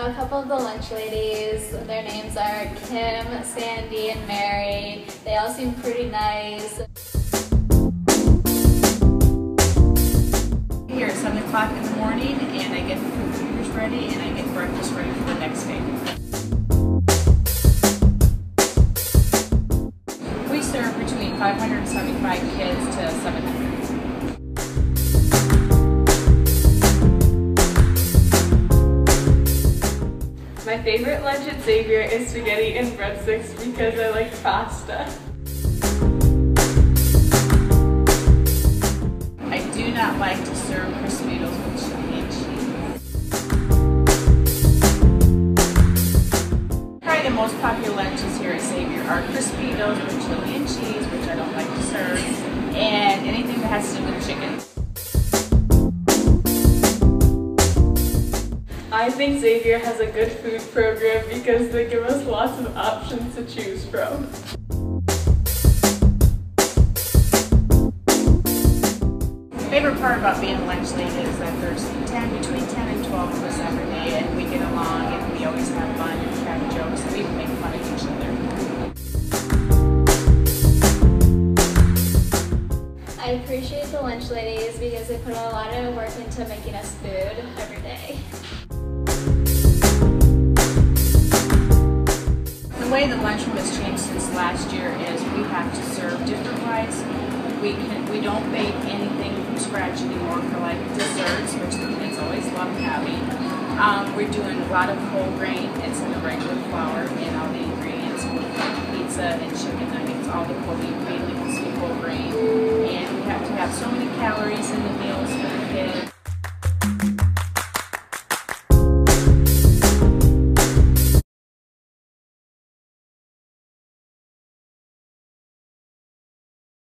know a couple of the lunch ladies. Their names are Kim, Sandy, and Mary. They all seem pretty nice. Here at 7 o'clock in the morning and I get the computers ready and I get breakfast ready for the next day. We serve between 575 kids to 700. My favorite lunch at Xavier is spaghetti and breadsticks because I like pasta. I do not like to serve Crispitos with chili and cheese. Probably the most popular lunches here at Xavier are Crispitos with chili and cheese, which I don't like to serve, and anything that has to do with chicken. I think Xavier has a good food program because they give us lots of options to choose from. Favorite part about being a lunch lady is that there's 10, between 10 and 12 of us every day, and we get along, and we always have fun and we crack jokes, and we even make fun of each other. I appreciate the lunch ladies because they put a lot of work into making us food every day. Way the lunchroom has changed since last year is we have to serve different rice. We can we don't bake anything from scratch anymore for like desserts, which the kids always love having. Um, we're doing a lot of whole grain It's in the regular flour and all the ingredients for pizza and chicken nuggets, all the ingredients be whole grain. And we have to have so many calories in the meals